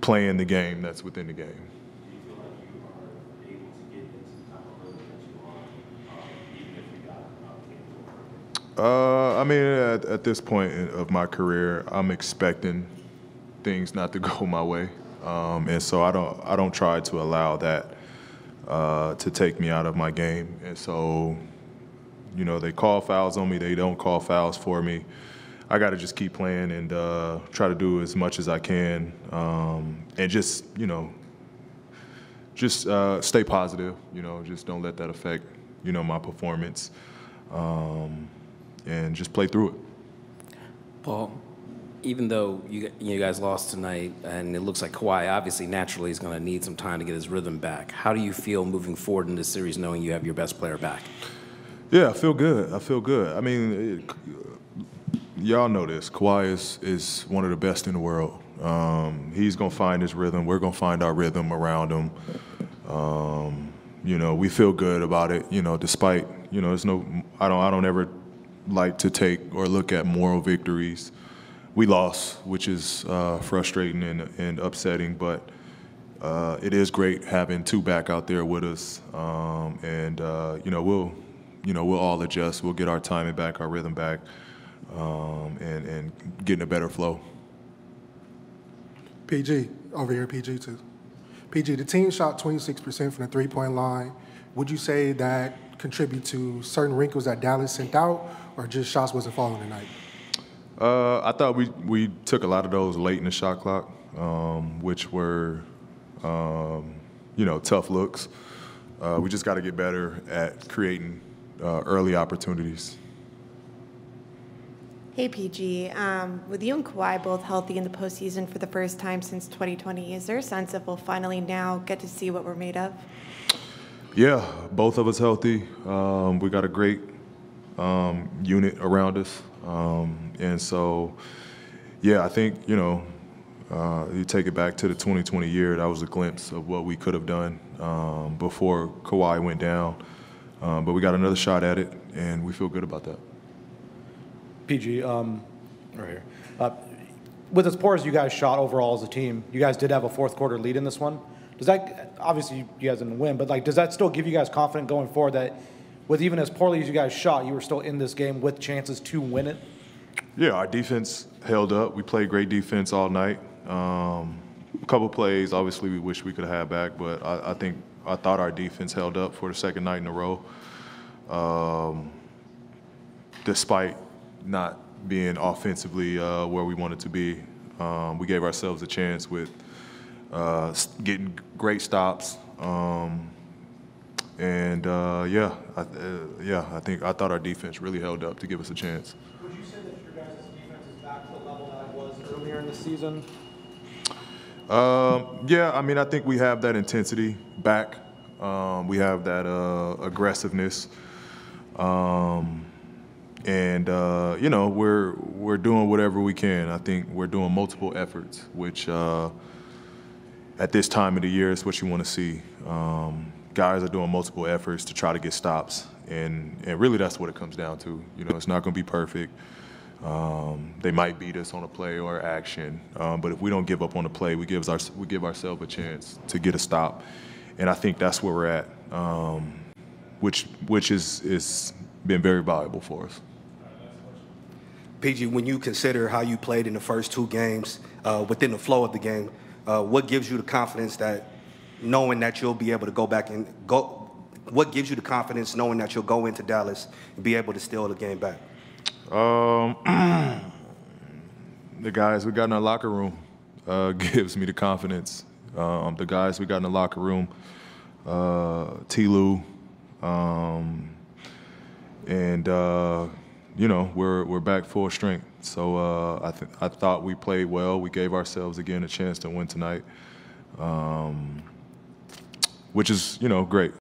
playing the game that's within the game. Uh, I mean, at, at, this point of my career, I'm expecting things not to go my way, um, and so I don't I don't try to allow that uh, to take me out of my game. And so, you know, they call fouls on me, they don't call fouls for me. I got to just keep playing and uh, try to do as much as I can, um, and just you know, just uh, stay positive. You know, just don't let that affect you know my performance. Um, and just play through it. Paul, even though you, you guys lost tonight, and it looks like Kawhi obviously naturally is going to need some time to get his rhythm back. How do you feel moving forward in this series, knowing you have your best player back? Yeah, I feel good. I feel good. I mean, it, y'all know this. Kawhi is is one of the best in the world. Um, he's gonna find his rhythm. We're gonna find our rhythm around him. Um, you know, we feel good about it. You know, despite you know, there's no. I don't. I don't ever like to take or look at moral victories. We lost, which is uh, frustrating and, and, upsetting, but uh, it is great having two back out there with us, um, and uh, you know we'll, you know we'll all adjust. We'll get our timing back, our rhythm back, um, and and getting a better flow. PG over here, PG too. PG, the team shot 26% from the three-point line. Would you say that contribute to certain wrinkles that Dallas sent out, or just shots wasn't falling tonight? Uh, I thought we we took a lot of those late in the shot clock, um, which were, um, you know, tough looks. Uh, we just got to get better at creating uh, early opportunities. Hey PG, um, with you and Kawhi both healthy in the postseason for the first time since 2020, is there a sense that we'll finally now get to see what we're made of? Yeah, both of us healthy. Um, we got a great um, unit around us. Um, and so, yeah, I think, you know, uh, you take it back to the 2020 year, that was a glimpse of what we could have done um, before Kawhi went down. Um, but we got another shot at it, and we feel good about that. PG, um, right here. Uh, with as poor as you guys shot overall as a team, you guys did have a fourth quarter lead in this one. Does that obviously you guys didn't win, but like, does that still give you guys confidence going forward that with even as poorly as you guys shot, you were still in this game with chances to win it? Yeah, our defense held up. We played great defense all night. Um, a couple plays, obviously, we wish we could have back, but I, I, think I thought our defense held up for the second night in a row, um, despite not being offensively uh, where we wanted to be. Um, we gave ourselves a chance with uh, getting great stops. Um, and uh, yeah, I, uh, yeah, I think I thought our defense really held up to give us a chance. Would you say that your guys' defense is back to the level that it was earlier in the season? Um, yeah, I mean, I think we have that intensity back. Um, we have that uh, aggressiveness, um, and uh, you know, we're we're doing whatever we can. I think we're doing multiple efforts, which uh, at this time of the year is what you want to see. Um, guys are doing multiple efforts to try to get stops, and and really that's what it comes down to. You know, it's not going to be perfect. Um, they might beat us on a play or action, um, but if we don't give up on a play, we give our we give ourselves a chance to get a stop, and I think that's where we're at, um, which which is is been very valuable for us. PG, when you consider how you played in the first two games uh, within the flow of the game, uh, what gives you the confidence that knowing that you'll be able to go back and go? What gives you the confidence knowing that you'll go into Dallas and be able to steal the game back? Um, the guys we got in our locker room uh, gives me the confidence. Um, the guys we got in the locker room, uh, Ty Lue, um, and uh, you know we're we're back full strength. So uh, I th- I thought we played well. We gave ourselves again a chance to win tonight. Um, which is you know great.